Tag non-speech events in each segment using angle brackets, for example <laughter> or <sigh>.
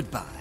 Goodbye.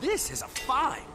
This is a find.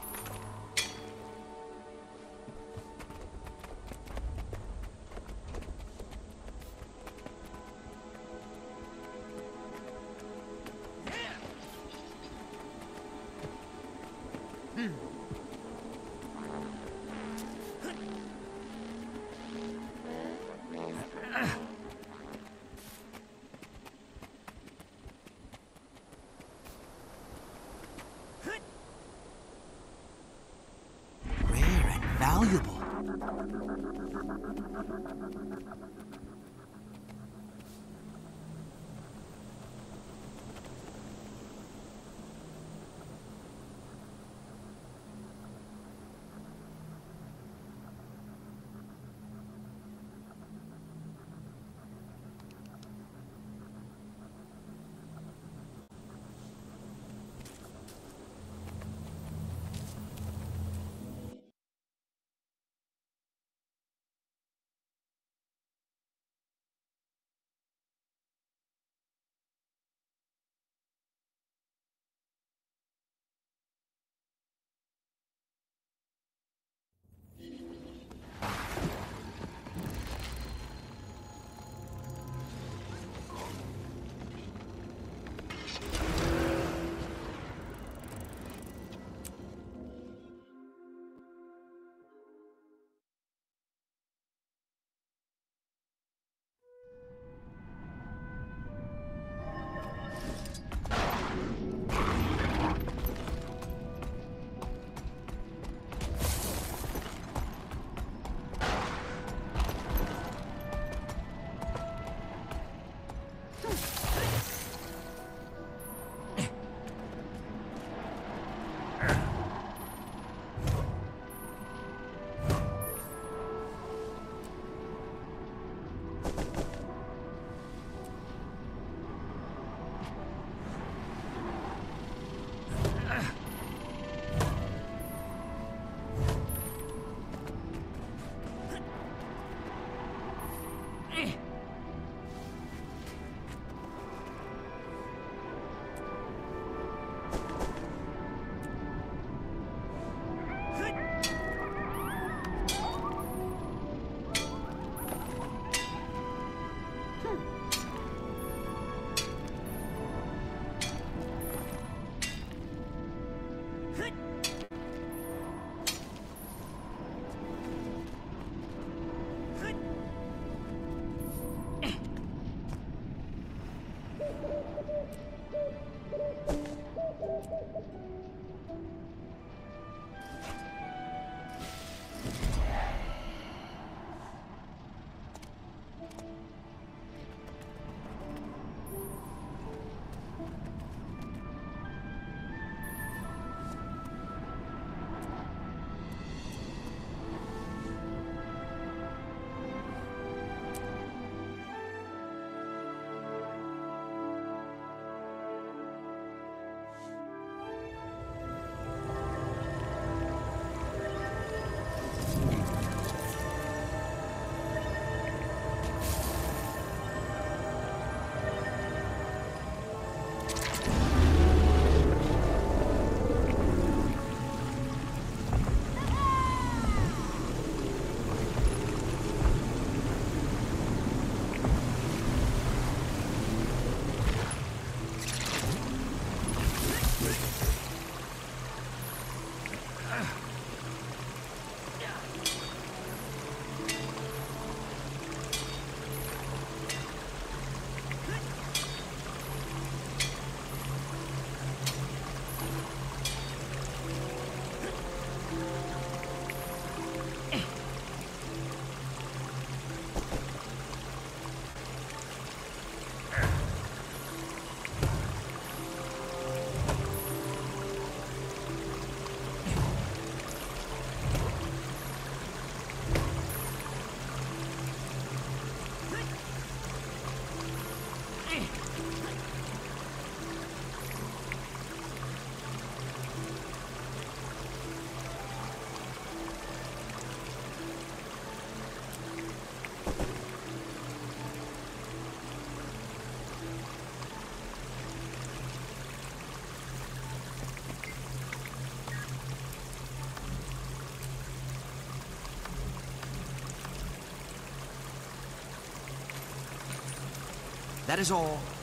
That is all.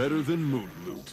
Better than moon loot.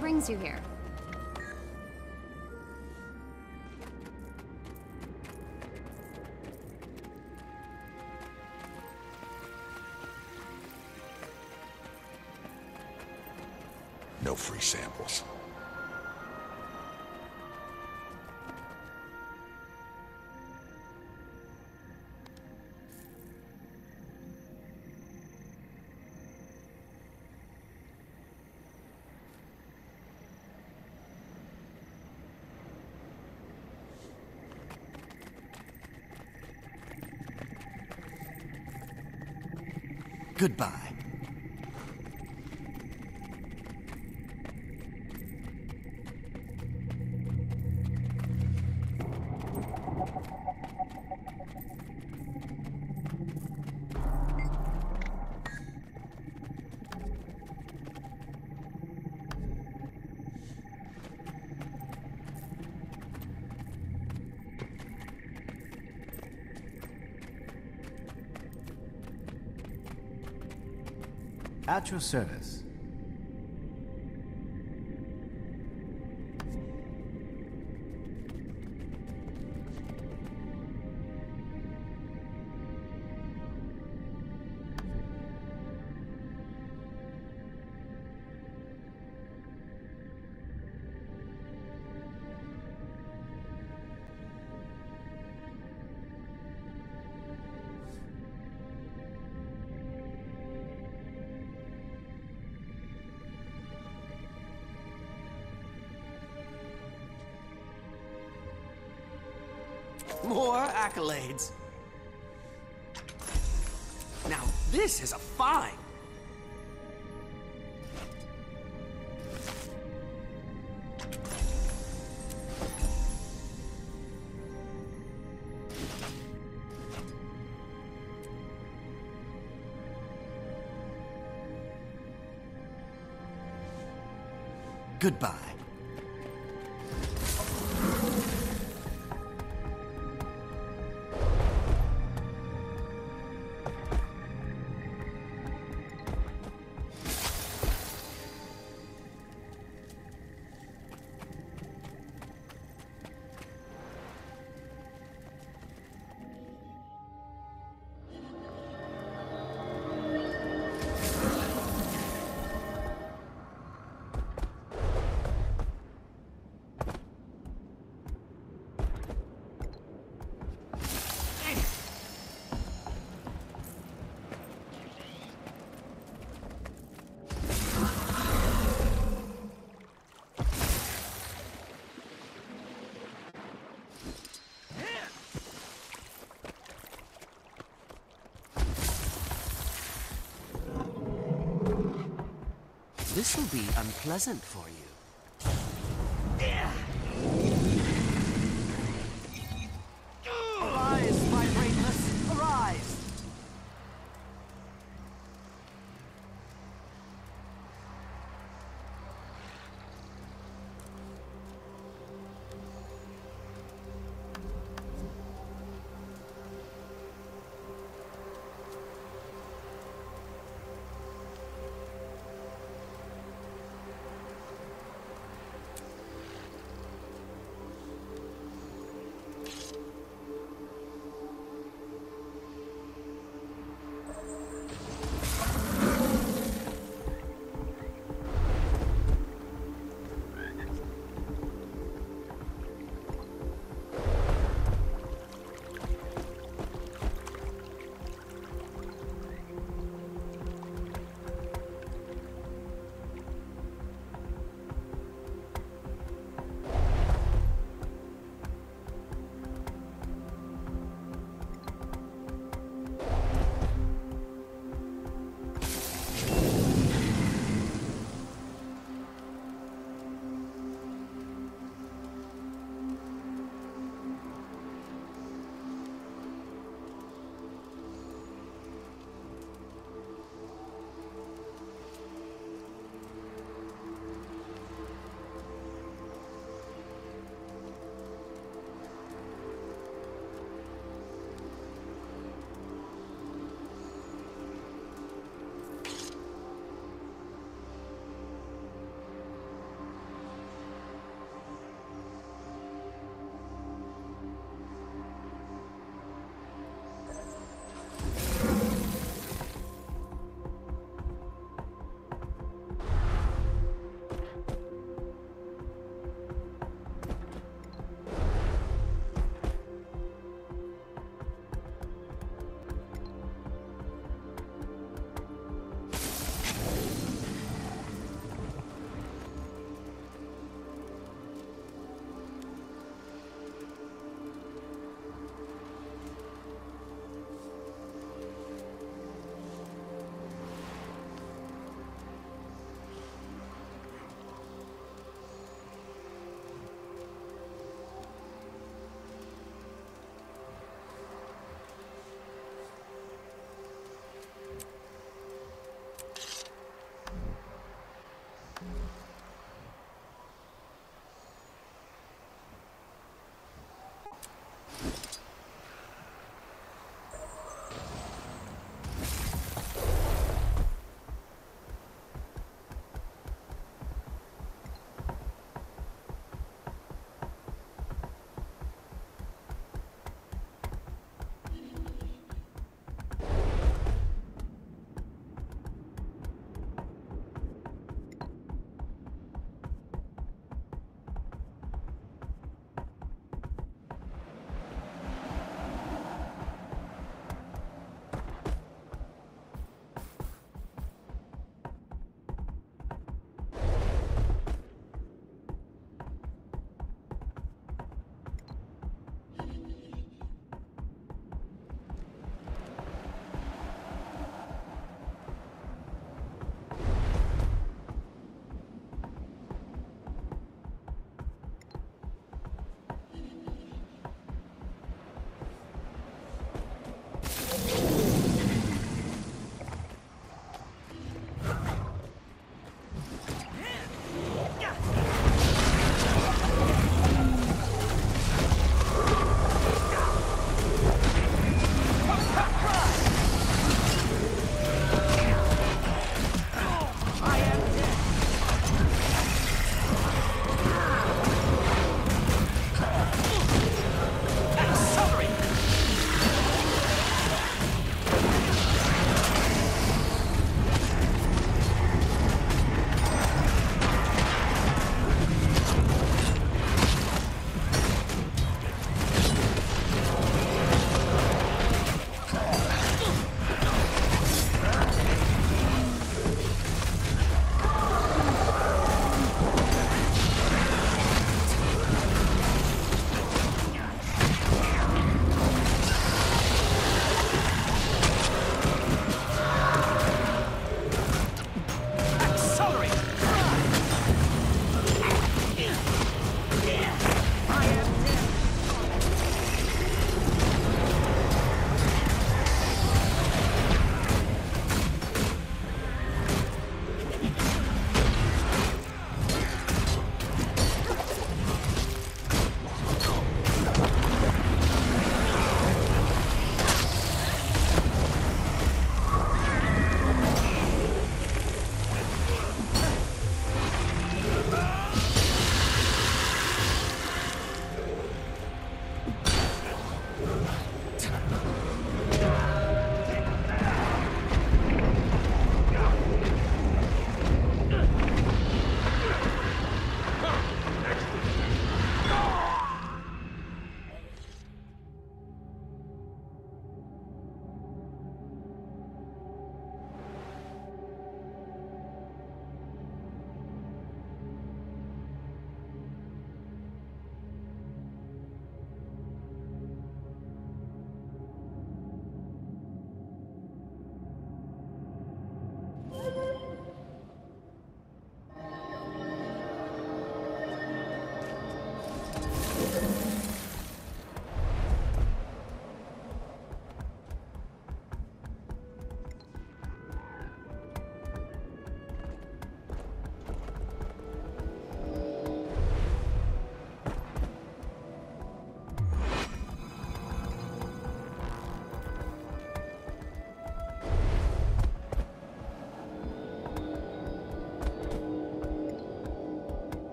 brings you here? Goodbye. At your service. Accolades. Now, this is a find. Goodbye. Be unpleasant for you.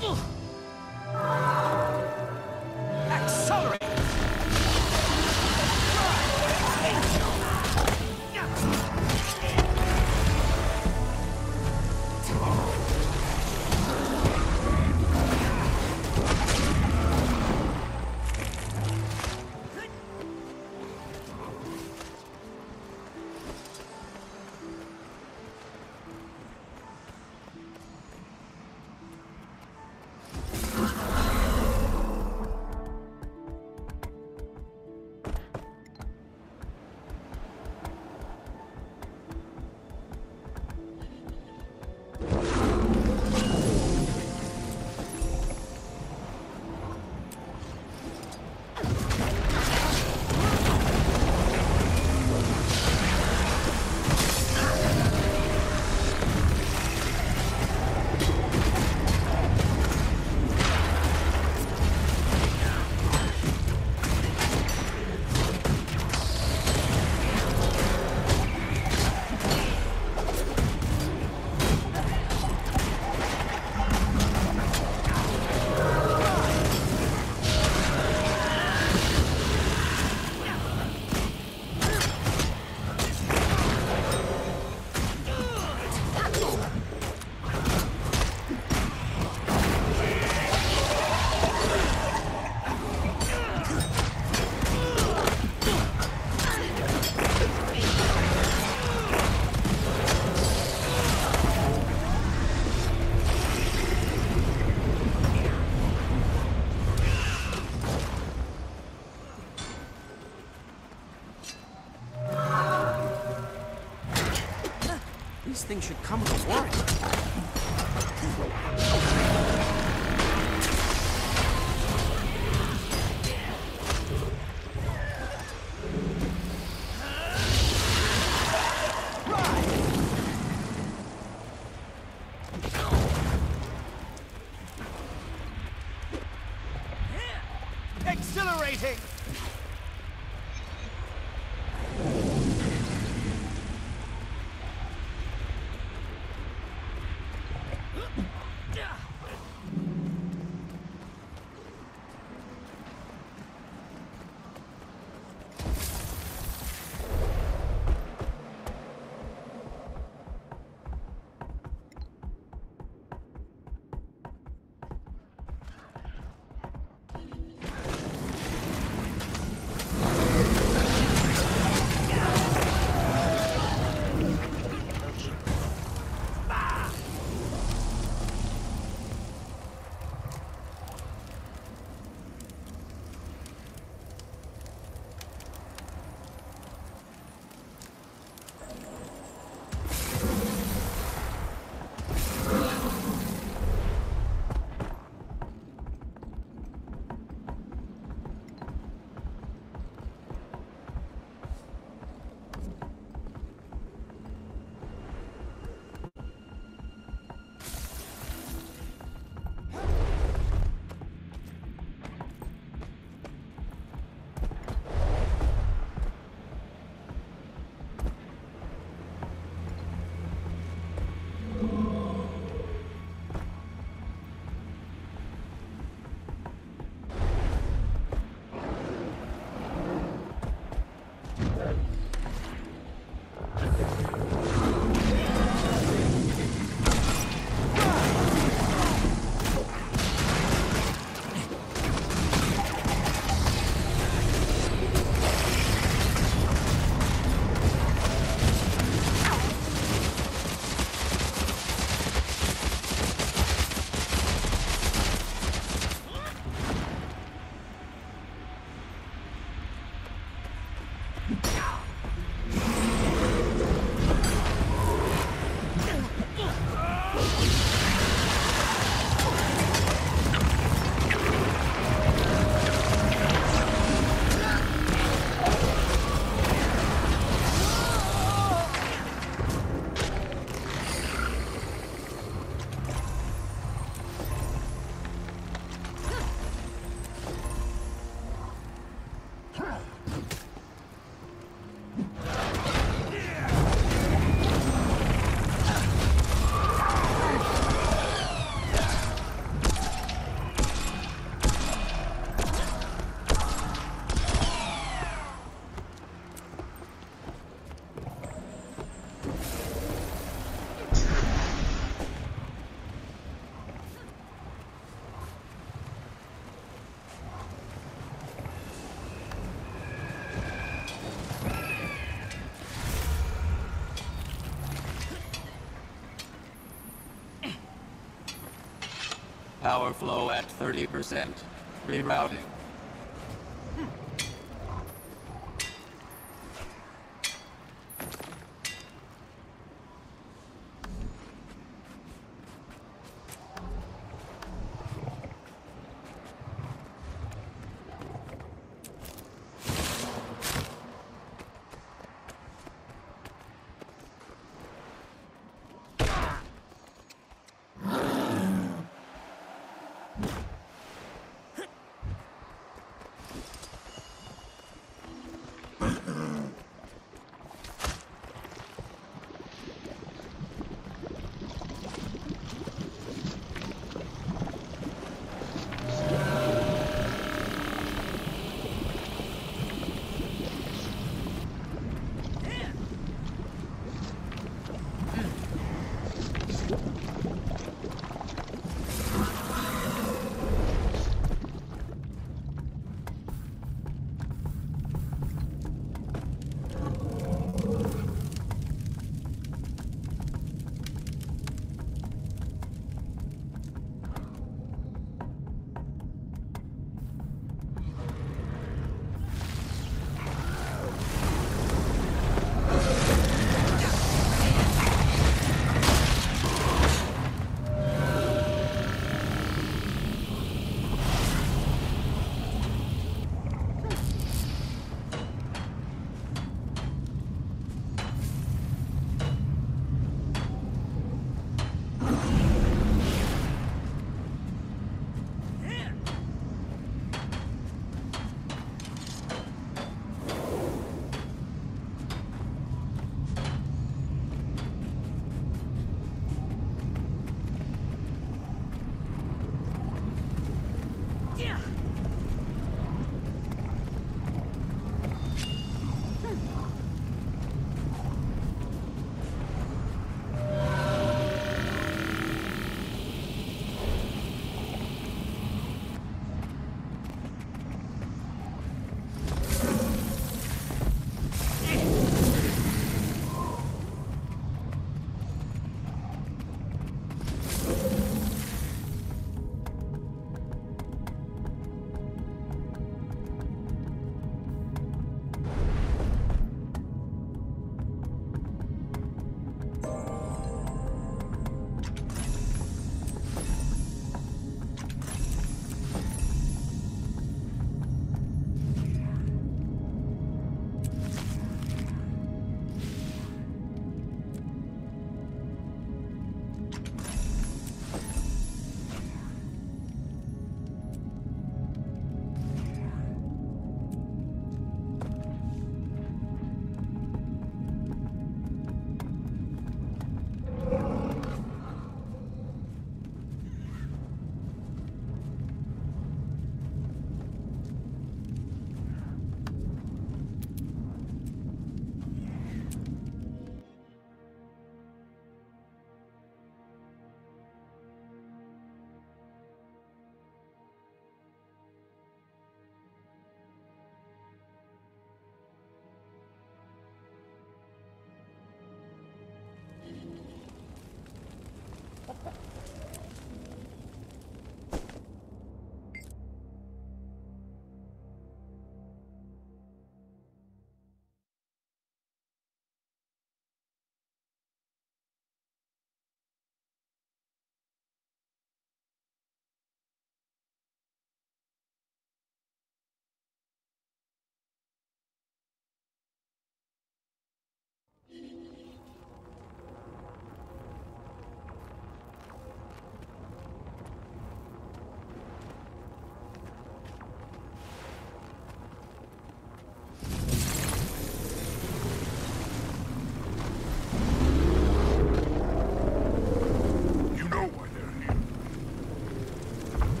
Accelerate! Should come with a warrant. Power flow at 30%. Rerouting.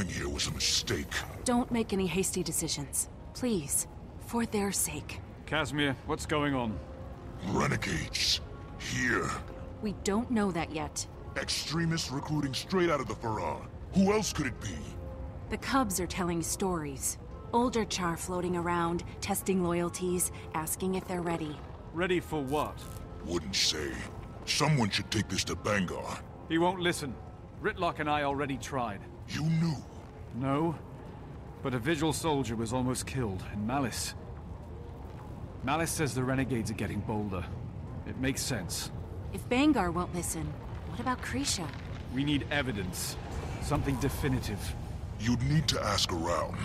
Coming here was a mistake. Don't make any hasty decisions. Please. For their sake. Kasmeer, what's going on? Renegades. Here. We don't know that yet. Extremists recruiting straight out of the fahrar. Who else could it be? The Cubs are telling stories. Older Char floating around, testing loyalties, asking if they're ready. Ready for what? Wouldn't say. Someone should take this to Bangar. He won't listen. Rytlock and I already tried. You knew. No, but a Vigil soldier was almost killed, and Malice... Malice says the Renegades are getting bolder. It makes sense. If Bangar won't listen, what about Crecia? We need evidence. Something definitive. You'd need to ask around.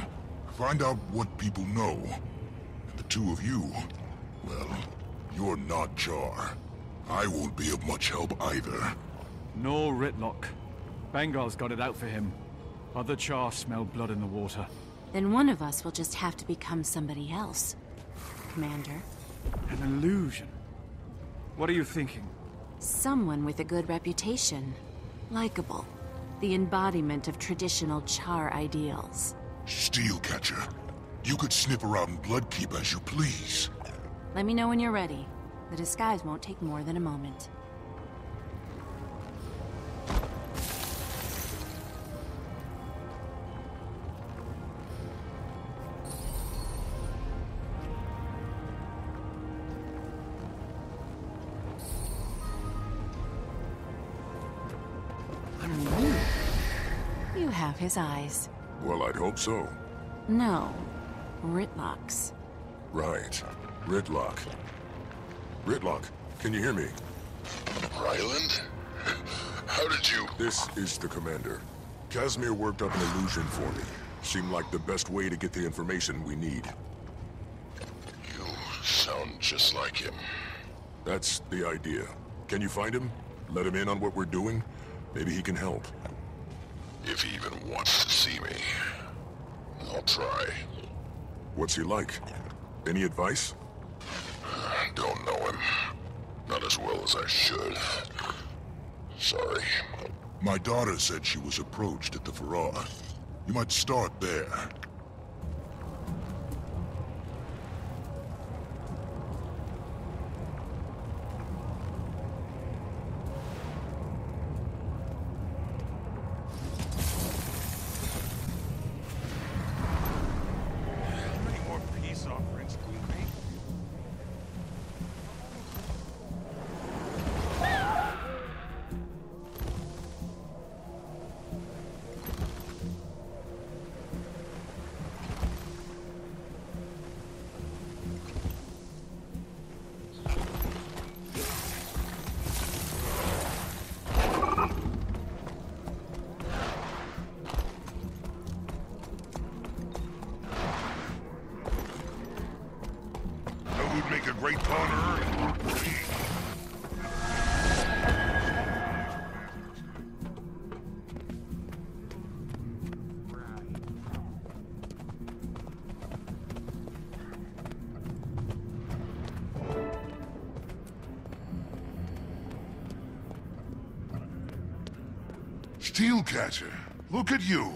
Find out what people know. And the two of you, well, you're not Char. I won't be of much help either. Nor Rytlock. Bangar's got it out for him. Other Char smell blood in the water. Then one of us will just have to become somebody else. Commander. An illusion. What are you thinking? Someone with a good reputation. Likeable. The embodiment of traditional Char ideals. Steelcatcher. You could snip around Bloodkeep as you please. Let me know when you're ready. The disguise won't take more than a moment. You have his eyes. Well, I'd hope so. No. Rytlock's. Right. Rytlock. Rytlock, can you hear me? Ryland? How did you... This is the commander. Kasmeer worked up an illusion for me. Seemed like the best way to get the information we need. You sound just like him. That's the idea. Can you find him? Let him in on what we're doing? Maybe he can help. If he even wants to see me. I'll try. What's he like? Any advice? Don't know him. Not as well as I should. Sorry. My daughter said she was approached at the fahrar. You might start there. Steelcatcher, look at you.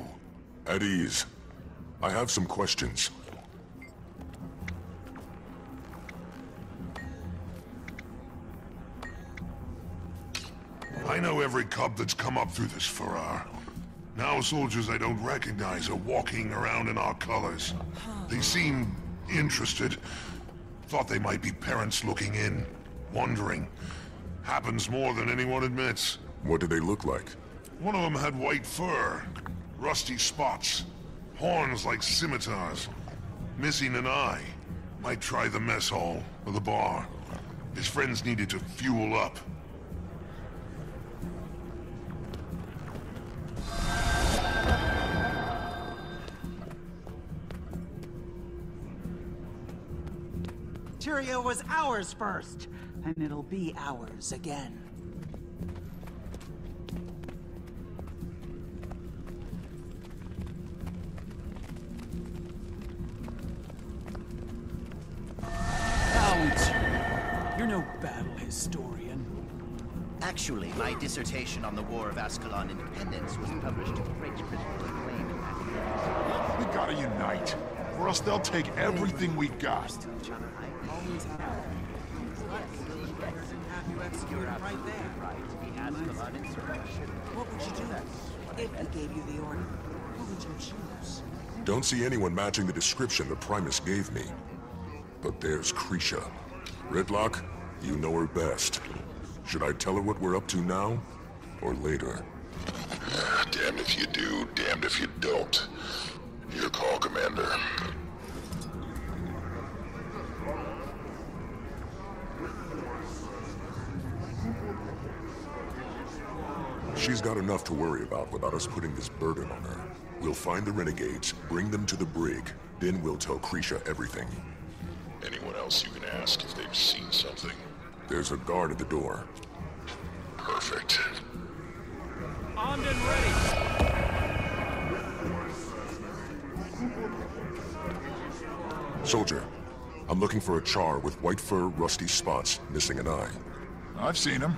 At ease. I have some questions. I know every cub that's come up through this fahrar. Now soldiers I don't recognize are walking around in our colors. They seem interested. Thought they might be parents looking in, wondering. Happens more than anyone admits. What do they look like? One of them had white fur, rusty spots, horns like scimitars, missing an eye. Might try the mess hall or the bar. His friends needed to fuel up. Tyria was ours first, and it'll be ours again. Dissertation on the War of Ascalon Independence was published to great critical acclaim in that year. We gotta unite, or else they'll take everything we got. What would you do if he gave you the order? Who would you choose? Don't see anyone matching the description the Primus gave me. But there's Crecia. Rytlock, you know her best. Should I tell her what we're up to now? Or later? Damned if you do, damned if you don't. Your call, Commander. She's got enough to worry about without us putting this burden on her. We'll find the renegades, bring them to the brig, then we'll tell Crecia everything. Anyone else you can ask if they've seen something? There's a guard at the door. Perfect. Armed and ready. Soldier, I'm looking for a char with white fur, rusty spots, missing an eye. I've seen him.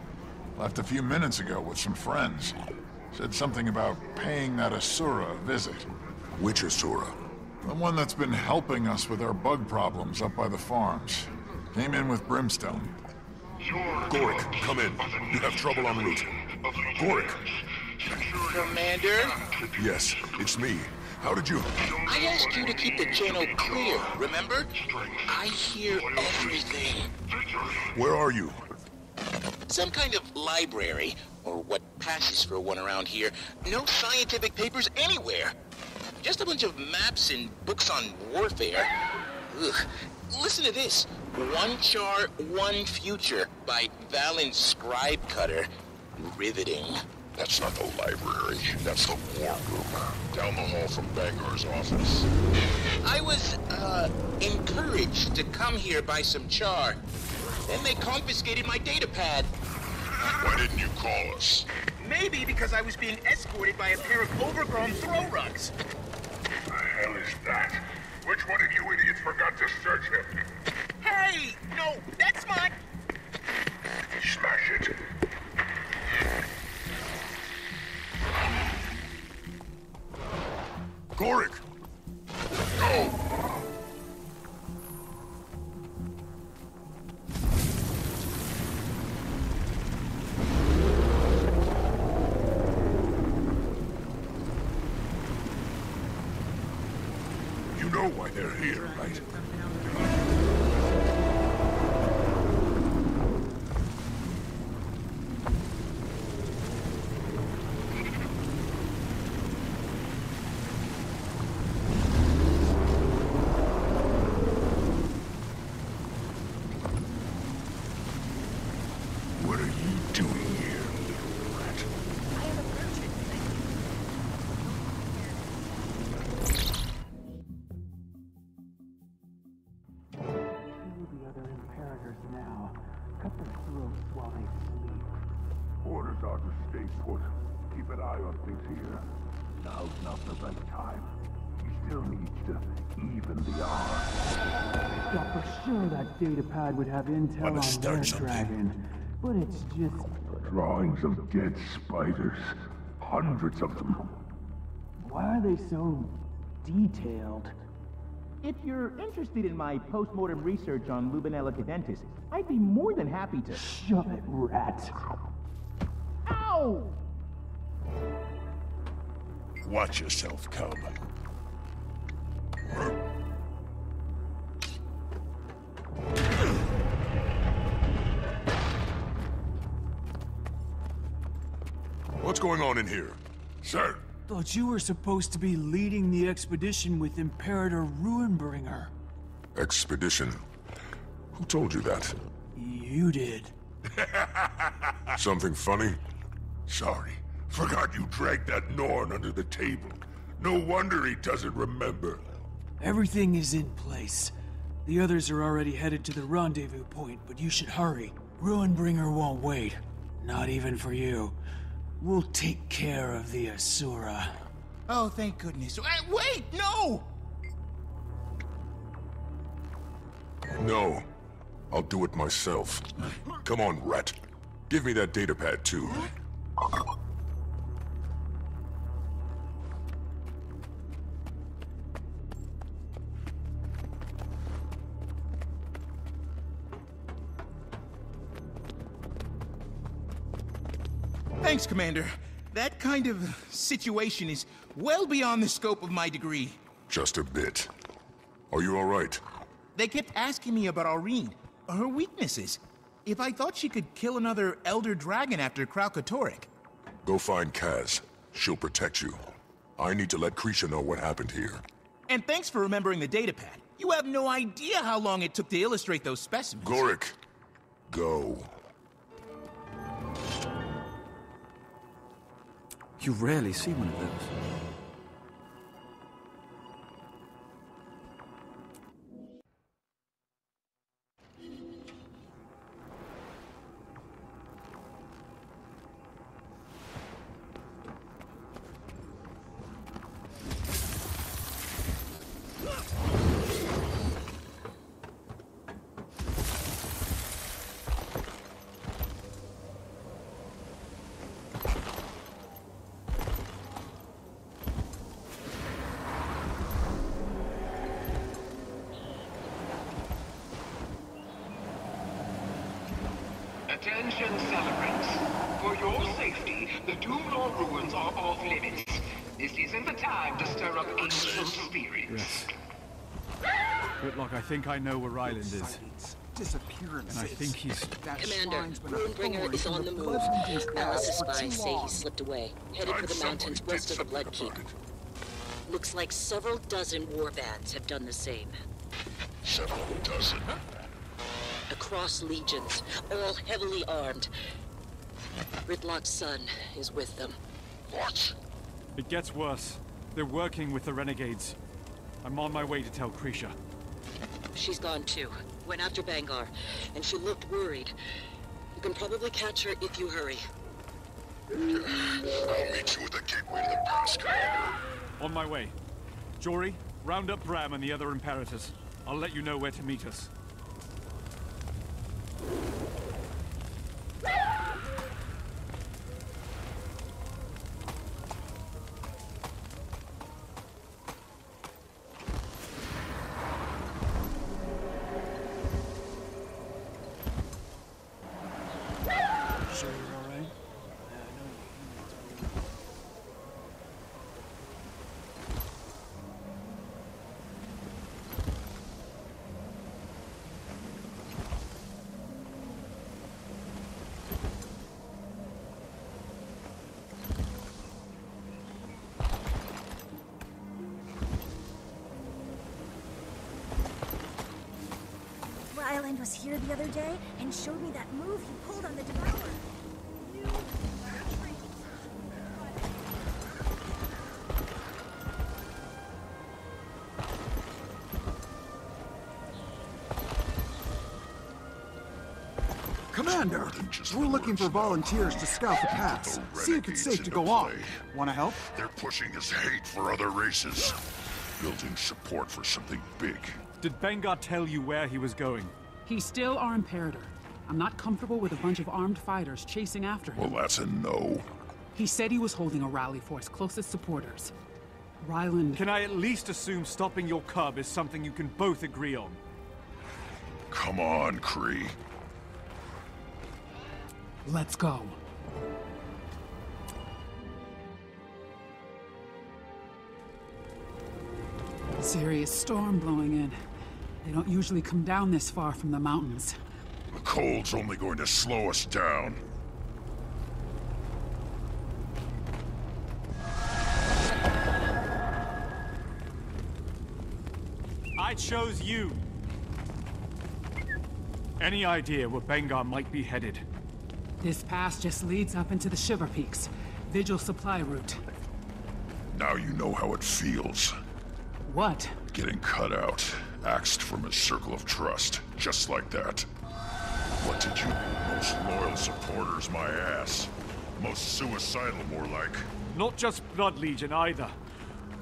Left a few minutes ago with some friends. Said something about paying that Asura a visit. Which Asura? The one that's been helping us with our bug problems up by the farms. Came in with brimstone. Gorrik, come in. You have trouble en route. Gorrik! Commander, Yes, it's me. How did you... I asked you to keep the channel clear, remember? I hear everything. Where are you? Some kind of library, or what passes for one around here. No scientific papers anywhere. Just a bunch of maps and books on warfare. Ugh. Listen to this. One Char, One Future by Valen Scribe Cutter. Riveting. That's not the library. That's the war room. Down the hall from Bangar's office. I was, uh, encouraged to come here by some Char. Then they confiscated my data pad. Why didn't you call us? Maybe because I was being escorted by a pair of overgrown throw rugs. What the hell is that? Which one of you idiots forgot to search him? Hey! No, that's mine! Smash it. Gorrik! Go! Here. Now's not the right time. He still needs to even the odds. Thought for sure that data pad would have intel on start Red something? Dragon, but it's just Drawings of dead spiders. Hundreds of them. why are they so detailed? If you're interested in my post-mortem research on Lubinella cadentis, I'd be more than happy to... Shove it, rat. Ow! Watch yourself, cub. What's going on in here? Sir, Thought you were supposed to be leading the expedition with Imperator Ruinbringer. Expedition. Who told you that? You did. <laughs> Something funny? sorry. Forgot you dragged that Norn under the table. No wonder he doesn't remember. Everything is in place. The others are already headed to the rendezvous point, but you should hurry. Ruinbringer won't wait. Not even for you. We'll take care of the Asura. Oh, thank goodness. Uh, wait, no! No. I'll do it myself. Come on, rat. Give me that datapad, too. Thanks, Commander. That kind of situation is well beyond the scope of my degree. Just a bit. Are you alright? They kept asking me about Aurene, her weaknesses. If I thought she could kill another Elder Dragon after Kralkatorrik. Go find Kaz. She'll protect you. I need to let Crecia know what happened here. And thanks for remembering the datapad. You have no idea how long it took to illustrate those specimens. Gorrik, go. You rarely see one of those. I know where Ryland is. Disappearances. And I think he's... Commander, Ruinbringer is on the move. Alice's spies say he slipped away, headed for the mountains west of the Blood Bloodkeep. Looks like several dozen warbands have done the same. Several dozen? Across legions, all heavily armed. Rytlock's son is with them. What? It gets worse. They're working with the renegades. I'm on my way to tell Crecia. She's gone too. Went after Bangar, and she looked worried. You can probably catch her if you hurry. I'll meet you at the gateway to the pass, Commander. On my way. Jory, round up Bram and the other Imperators. I'll let you know where to meet us. Was here the other day and showed me that move he pulled on the Devourer. Commander, we're looking for volunteers to scout the pass. See if it's safe to go on. Wanna help? They're pushing his hate for other races. Building support for something big. Did Bangar tell you where he was going? He's still our Imperator. I'm not comfortable with a bunch of armed fighters chasing after him. Well, that's a no. He said he was holding a rally for his closest supporters. Ryland... Can I at least assume stopping your cub is something you can both agree on? Come on, Kree. Let's go. Serious storm blowing in. They don't usually come down this far from the mountains. The cold's only going to slow us down. I chose you. Any idea where Bangar might be headed? This pass just leads up into the Shiver Peaks. Vigil supply route. Now you know how it feels. What? Getting cut out, axed from his circle of trust, just like that. What did you most loyal supporters, my ass? Most suicidal, more like. Not just Blood Legion either.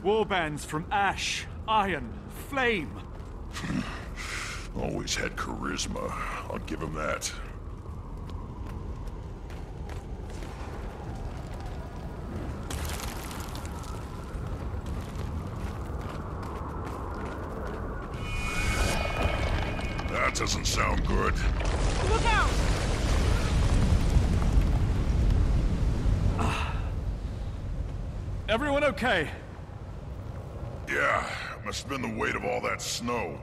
Warbands from Ash, Iron, Flame. <laughs> Always had charisma. I'll give him that. That doesn't sound good. Look out! Everyone okay? Yeah, Must have been the weight of all that snow.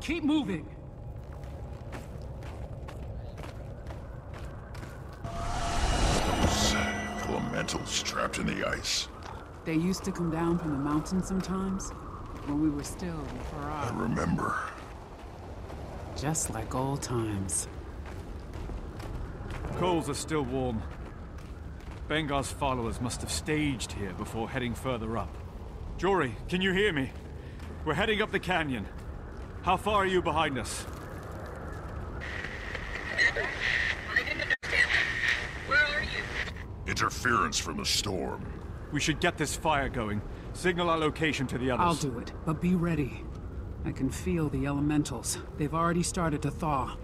Keep moving. Those elementals trapped in the ice. They used to come down from the mountains sometimes, when we were still in I fahrar. remember. Just like old times. Coals are still warm. Bangar's followers must have staged here before heading further up. Jory, can you hear me? We're heading up the canyon. How far are you behind us? I didn't understand. Where are you? Interference from the storm. We should get this fire going. Signal our location to the others. I'll do it, but be ready. I can feel the elementals. They've already started to thaw.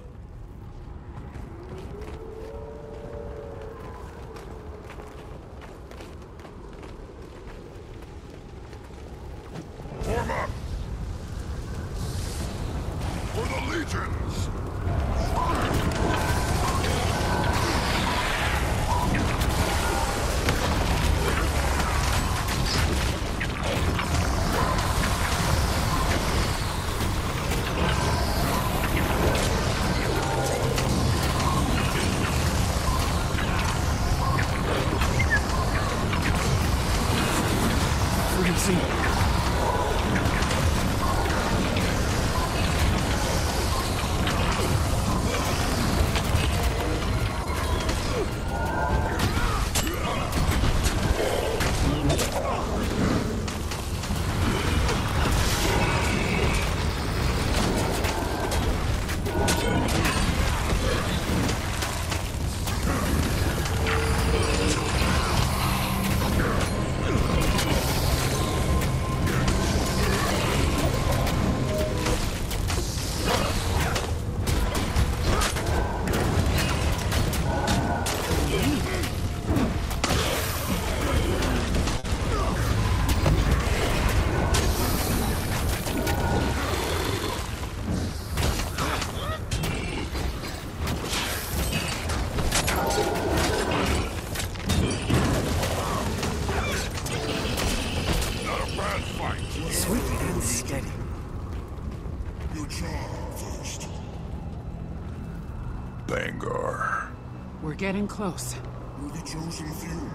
Getting close. We're the chosen few.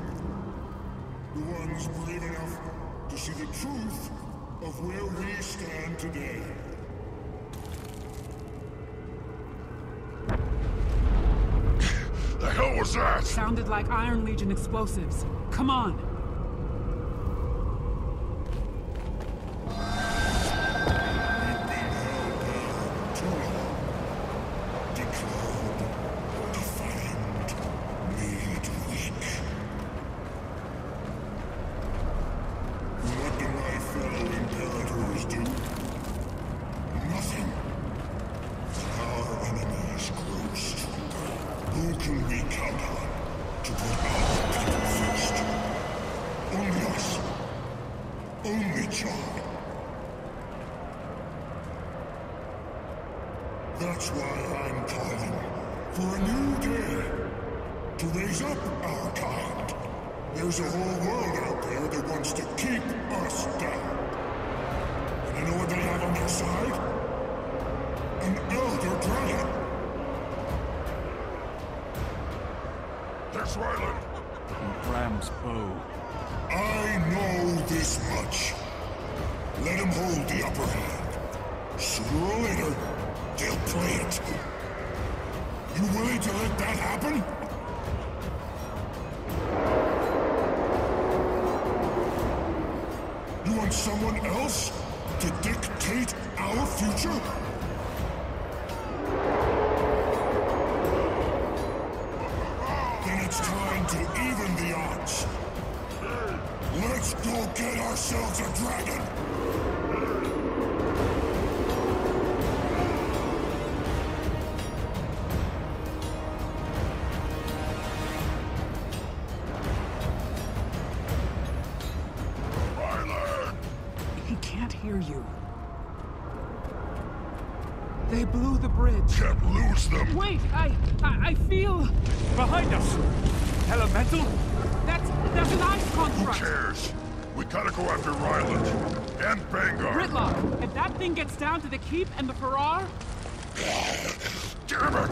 The ones brave enough to see the truth of where we stand today. the hell was that? Sounded like Iron Legion explosives. Come on. Hold the upper hand. Sooner or later, they'll play it. You willing to let that happen? You want someone else to dictate our future? Rytlock, if that thing gets down to the keep and the fahrar... Damn it!